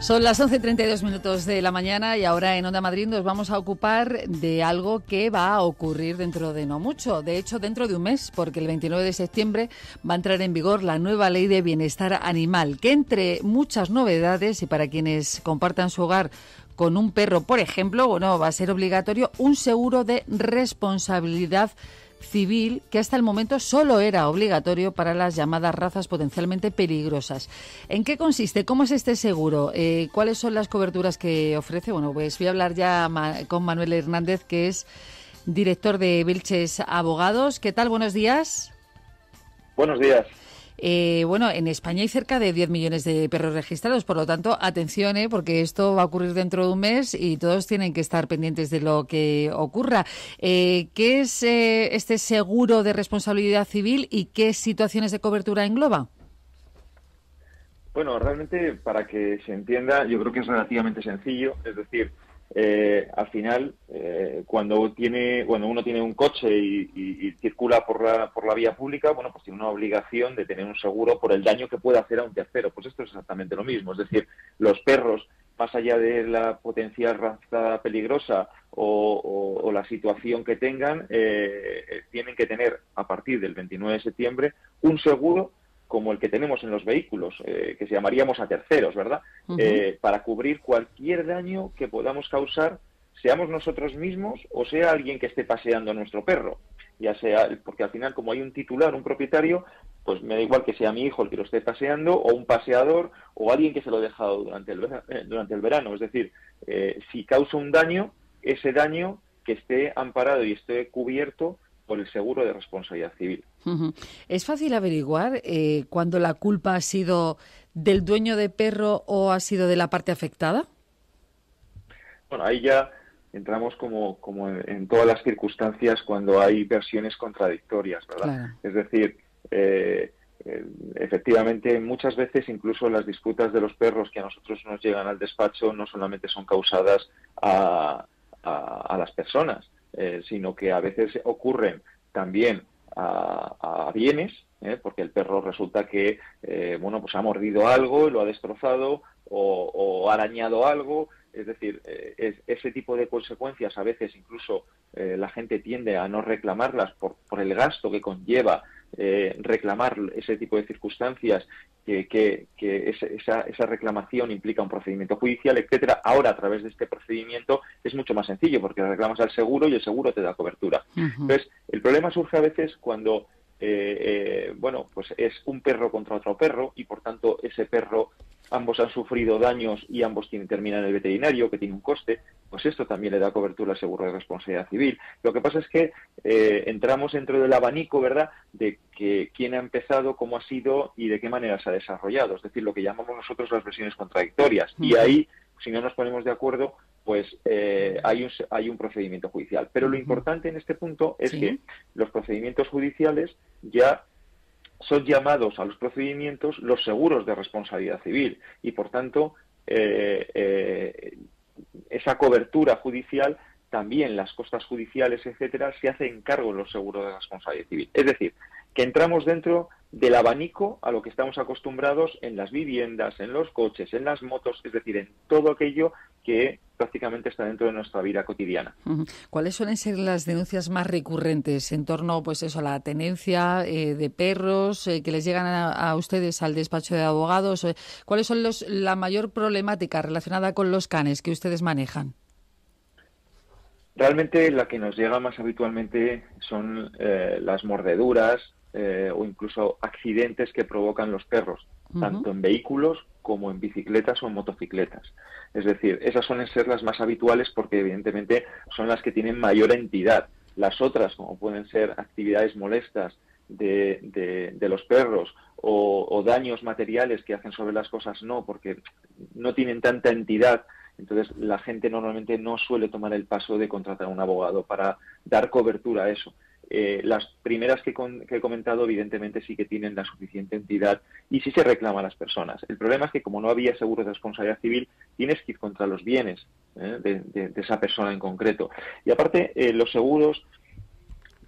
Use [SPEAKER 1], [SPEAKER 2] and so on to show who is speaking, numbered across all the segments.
[SPEAKER 1] Son las 11.32 minutos de la mañana y ahora en Onda Madrid nos vamos a ocupar de algo que va a ocurrir dentro de no mucho. De hecho, dentro de un mes, porque el 29 de septiembre va a entrar en vigor la nueva ley de bienestar animal, que entre muchas novedades y para quienes compartan su hogar con un perro, por ejemplo, bueno, va a ser obligatorio un seguro de responsabilidad civil que hasta el momento solo era obligatorio para las llamadas razas potencialmente peligrosas. ¿En qué consiste? ¿Cómo es este seguro? Eh, ¿Cuáles son las coberturas que ofrece? Bueno, pues voy a hablar ya con Manuel Hernández, que es director de Vilches Abogados. ¿Qué tal? Buenos días.
[SPEAKER 2] Buenos días.
[SPEAKER 1] Eh, bueno, en España hay cerca de 10 millones de perros registrados, por lo tanto, atención, ¿eh? porque esto va a ocurrir dentro de un mes y todos tienen que estar pendientes de lo que ocurra. Eh, ¿Qué es este seguro de responsabilidad civil y qué situaciones de cobertura engloba?
[SPEAKER 2] Bueno, realmente para que se entienda, yo creo que es relativamente sencillo, es decir, eh, al final, eh, cuando tiene, cuando uno tiene un coche y, circula por la, por la vía pública, bueno, pues tiene una obligación de tener un seguro por el daño que puede hacer a un tercero. Pues esto es exactamente lo mismo. Es decir, los perros, más allá de la potencial raza peligrosa o, la situación que tengan, eh, tienen que tener a partir del 29 de septiembre un seguro como el que tenemos en los vehículos, eh, que se llamaríamos a terceros, ¿verdad? Eh, para cubrir cualquier daño que podamos causar, seamos nosotros mismos o sea alguien que esté paseando a nuestro perro. Ya sea, porque al final, como hay un titular, un propietario, pues me da igual que sea mi hijo el que lo esté paseando, o un paseador, o alguien que se lo ha dejado durante el, eh, durante el verano. Es decir, si causa un daño, ese daño que esté amparado y esté cubierto por el seguro de responsabilidad civil.
[SPEAKER 1] ¿Es fácil averiguar eh, cuando la culpa ha sido del dueño de perro o ha sido de la parte afectada?
[SPEAKER 2] Bueno, ahí ya entramos como, como en, todas las circunstancias cuando hay versiones contradictorias, ¿verdad? Es decir, eh, eh, efectivamente, muchas veces incluso las disputas de los perros que a nosotros nos llegan al despacho no solamente son causadas a, a las personas, eh, sino que a veces ocurren también a, bienes, ¿eh? porque el perro resulta que eh, bueno pues ha mordido algo, lo ha destrozado o, ha arañado algo, es decir, ese tipo de consecuencias a veces incluso la gente tiende a no reclamarlas por, por el gasto que conlleva reclamar ese tipo de circunstancias que, esa, esa, reclamación implica un procedimiento judicial, etcétera. Ahora, a través de este procedimiento, es mucho más sencillo porque reclamas al seguro y el seguro te da cobertura. Entonces, el problema surge a veces cuando eh, eh, bueno, pues es un perro contra otro perro y por tanto ese perro ambos han sufrido daños y ambos tienen, terminan en el veterinario, que tiene un coste, pues esto también le da cobertura al seguro de responsabilidad civil. Lo que pasa es que eh, entramos dentro del abanico, ¿verdad?, de que quién ha empezado, cómo ha sido y de qué manera se ha desarrollado, es decir, lo que llamamos nosotros las versiones contradictorias. Y ahí, si no nos ponemos de acuerdo, pues eh, hay, un, hay un procedimiento judicial. Pero lo importante en este punto es que los procedimientos judiciales ya son llamados a los procedimientos los seguros de responsabilidad civil y, por tanto, eh, eh, esa cobertura judicial también las costas judiciales, etcétera, se hace en cargo los seguros de responsabilidad civil. Es decir, que entramos dentro del abanico a lo que estamos acostumbrados en las viviendas, en los coches, en las motos, es decir, en todo aquello que prácticamente está dentro de nuestra vida cotidiana.
[SPEAKER 1] ¿Cuáles suelen ser las denuncias más recurrentes en torno, pues eso, a la tenencia eh, de perros eh, que les llegan a, ustedes al despacho de abogados? Eh, ¿Cuáles son los, la mayor problemática relacionada con los canes que ustedes manejan?
[SPEAKER 2] Realmente la que nos llega más habitualmente son las mordeduras, eh, o incluso accidentes que provocan los perros, tanto en vehículos como en bicicletas o en motocicletas. Es decir, esas suelen ser las más habituales porque evidentemente son las que tienen mayor entidad. Las otras, como pueden ser actividades molestas de, de, los perros o, o, daños materiales que hacen sobre las cosas, no, porque no tienen tanta entidad. Entonces, la gente normalmente no suele tomar el paso de contratar a un abogado para dar cobertura a eso. Eh, las primeras que, he comentado, evidentemente, sí que tienen la suficiente entidad y sí se reclama a las personas. El problema es que, como no había seguro de responsabilidad civil, tienes que ir contra los bienes ¿eh? de, esa persona en concreto. Y aparte, eh, los seguros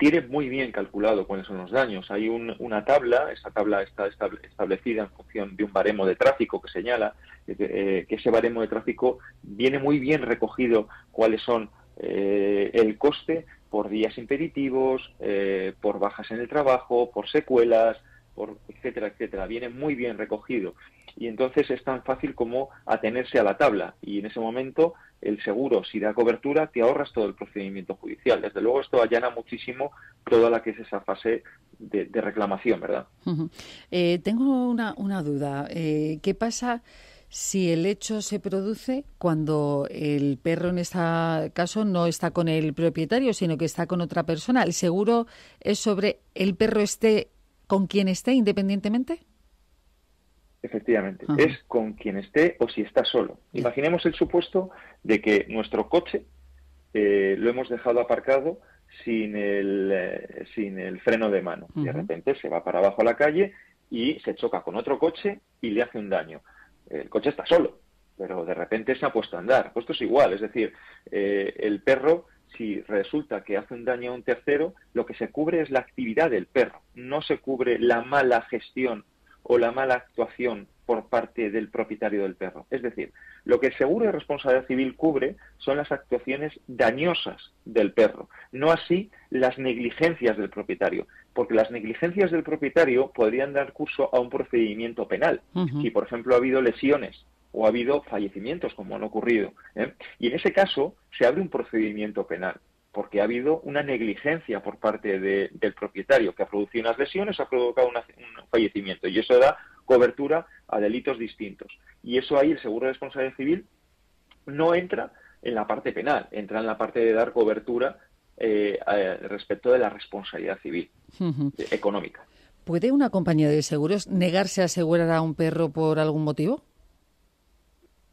[SPEAKER 2] tiene muy bien calculado cuáles son los daños. Hay una tabla, esa tabla está establecida en función de un baremo de tráfico que señala eh, que ese baremo de tráfico viene muy bien recogido cuáles son eh, el coste por días impeditivos, eh, por bajas en el trabajo, por secuelas, por etcétera, etcétera. Viene muy bien recogido y entonces es tan fácil como atenerse a la tabla y en ese momento el seguro, si da cobertura, te ahorras todo el procedimiento judicial. Desde luego esto allana muchísimo toda la que es esa fase de, reclamación, ¿verdad?
[SPEAKER 1] Eh, tengo una, una duda. Eh, ¿Qué pasa? si el hecho se produce cuando el perro en este caso no está con el propietario, sino que está con otra persona. ¿El seguro es sobre el perro esté con quien esté independientemente?
[SPEAKER 2] Efectivamente, es con quien esté o si está solo. Imaginemos el supuesto de que nuestro coche eh, lo hemos dejado aparcado sin el, eh, sin el freno de mano. Y de repente se va para abajo a la calle y se choca con otro coche y le hace un daño. El coche está solo, pero de repente se ha puesto a andar. Pues esto es igual, es decir, eh, el perro, si resulta que hace un daño a un tercero, lo que se cubre es la actividad del perro, no se cubre la mala gestión o la mala actuación por parte del propietario del perro. Es decir, lo que el seguro de responsabilidad civil cubre son las actuaciones dañosas del perro, no así las negligencias del propietario, porque las negligencias del propietario podrían dar curso a un procedimiento penal. Si, por ejemplo, ha habido lesiones o ha habido fallecimientos, como han ocurrido. ¿eh? Y en ese caso se abre un procedimiento penal porque ha habido una negligencia por parte del propietario que ha producido unas lesiones, ha provocado un fallecimiento y eso da cobertura a delitos distintos. Y eso ahí el seguro de responsabilidad civil no entra en la parte penal, entra en la parte de dar cobertura eh, respecto de la responsabilidad civil económica.
[SPEAKER 1] ¿Puede una compañía de seguros negarse a asegurar a un perro por algún motivo?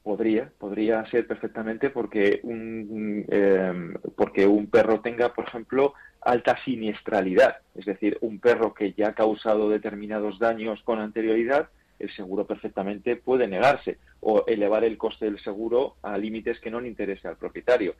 [SPEAKER 2] Podría, podría ser perfectamente porque un, em, porque un perro tenga, por ejemplo, alta siniestralidad, es decir, un perro que ya ha causado determinados daños con anterioridad, el seguro perfectamente puede negarse o elevar el coste del seguro a límites que no le interese al propietario.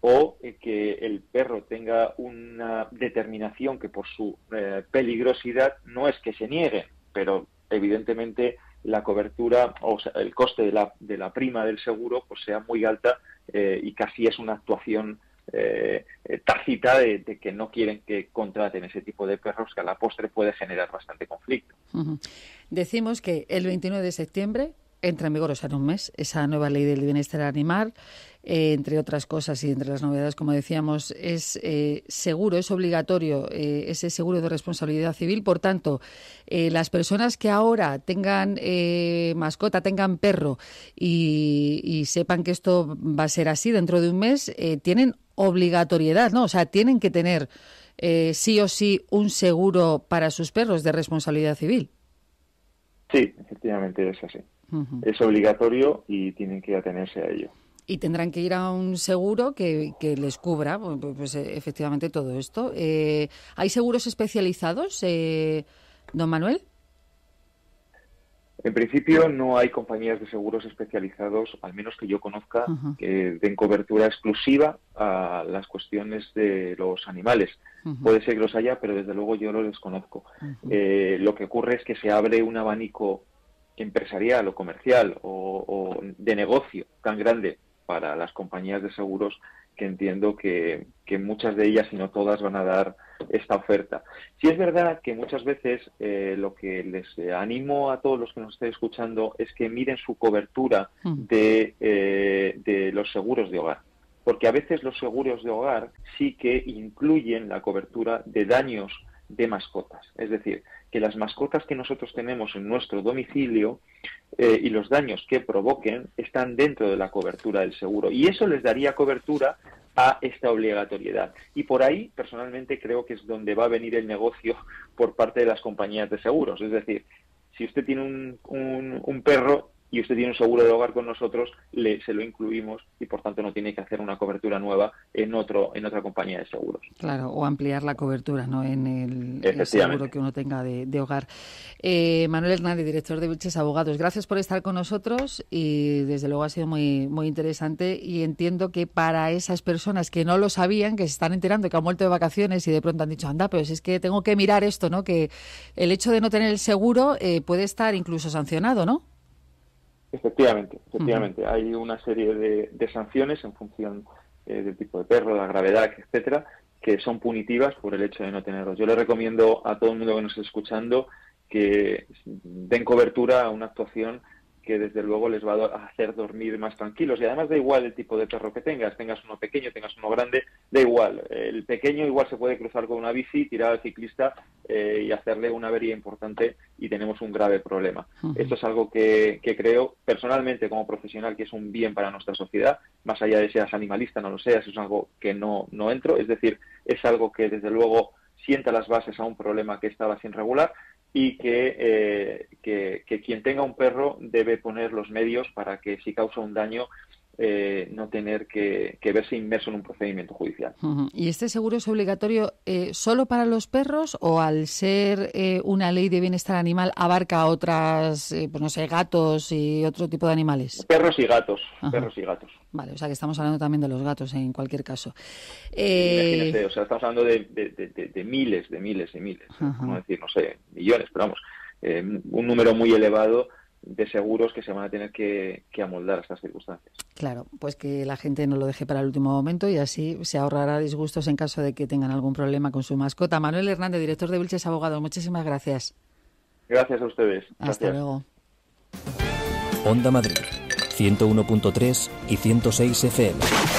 [SPEAKER 2] O eh, que el perro tenga una determinación que por su eh, peligrosidad no es que se niegue, pero evidentemente la cobertura o el coste de la, de la prima del seguro pues sea muy alta eh, y casi es una actuación eh, tácita de, que no quieren que contraten ese tipo de perros que a la postre puede generar bastante conflicto.
[SPEAKER 1] Decimos que el 29 de septiembre entra en vigor, o sea, en un mes, esa nueva ley del bienestar animal, eh, entre otras cosas y entre las novedades, como decíamos, es eh, seguro, es obligatorio eh, ese seguro de responsabilidad civil. Por tanto, las personas que ahora tengan mascota, tengan perro y, sepan que esto va a ser así dentro de un mes, tienen obligatoriedad, ¿no? O sea, tienen que tener sí o sí un seguro para sus perros de responsabilidad civil.
[SPEAKER 2] Sí, efectivamente es así. Es obligatorio y tienen que atenerse a ello
[SPEAKER 1] y tendrán que ir a un seguro que, les cubra pues, pues eh, efectivamente todo esto. Eh, ¿Hay seguros especializados, eh, don Manuel?
[SPEAKER 2] En principio no hay compañías de seguros especializados, al menos que yo conozca, que den cobertura exclusiva a las cuestiones de los animales. Puede ser que los haya, pero desde luego yo no los desconozco. lo que ocurre es que se abre un abanico empresarial o comercial o de negocio tan grande para las compañías de seguros que entiendo que, muchas de ellas, si no todas, van a dar esta oferta. Sí es verdad que muchas veces eh, lo que les animo a todos los que nos estén escuchando es que miren su cobertura mm. de, eh, de los seguros de hogar porque a veces los seguros de hogar sí que incluyen la cobertura de daños de mascotas. Es decir, que las mascotas que nosotros tenemos en nuestro domicilio eh, y los daños que provoquen están dentro de la cobertura del seguro. Y eso les daría cobertura a esta obligatoriedad. Y por ahí, personalmente, creo que es donde va a venir el negocio por parte de las compañías de seguros. Es decir, si usted tiene un, un, perro, y usted tiene un seguro de hogar con nosotros, le, se lo incluimos y por tanto no tiene que hacer una cobertura nueva en otro en otra compañía de seguros.
[SPEAKER 1] Claro, o ampliar la cobertura ¿no? en el, seguro que uno tenga de, hogar. Eh, Manuel Hernández, director de Vilches Abogados, gracias por estar con nosotros y desde luego ha sido muy, muy interesante y entiendo que para esas personas que no lo sabían, que se están enterando que han vuelto de vacaciones y de pronto han dicho, anda, pero es que tengo que mirar esto, ¿no? Que el hecho de no tener el seguro eh, puede estar incluso sancionado, ¿no?
[SPEAKER 2] Efectivamente, efectivamente. Hay una serie de, sanciones en función eh, del tipo de perro, de la gravedad, etcétera, que son punitivas por el hecho de no tenerlos. Yo le recomiendo a todo el mundo que nos esté escuchando que den cobertura a una actuación que desde luego les va a hacer dormir más tranquilos. Y además da igual el tipo de perro que tengas, tengas uno pequeño, tengas uno grande, da igual. El pequeño igual se puede cruzar con una bici, tirar al ciclista eh, y hacerle una avería importante y tenemos un grave problema. Esto es algo que, creo personalmente como profesional que es un bien para nuestra sociedad, más allá de seas animalista, no lo seas, es algo que no, no entro, es decir, es algo que desde luego sienta las bases a un problema que estaba sin regular y eh, que, que, quien tenga un perro debe poner los medios para que si causa un daño eh, no tener que, verse inmerso en un procedimiento judicial.
[SPEAKER 1] ¿Y este seguro es obligatorio eh, solo para los perros o al ser una ley de bienestar animal abarca otras, pues no sé, gatos y otro tipo de animales?
[SPEAKER 2] Perros y gatos, perros y gatos.
[SPEAKER 1] Vale, o sea que estamos hablando también de los gatos en cualquier caso.
[SPEAKER 2] Eh... o sea, estamos hablando de, miles, de miles y miles, no decir, no sé, millones, pero vamos, eh, un número muy elevado de seguros que se van a tener que, amoldar a estas circunstancias.
[SPEAKER 1] Claro, pues que la gente no lo deje para el último momento y así se ahorrará disgustos en caso de que tengan algún problema con su mascota. Manuel Hernández, director de Vilches Abogado, muchísimas gracias.
[SPEAKER 2] Gracias a ustedes.
[SPEAKER 1] Hasta luego.
[SPEAKER 3] Onda Madrid 101.3 y 106 FM.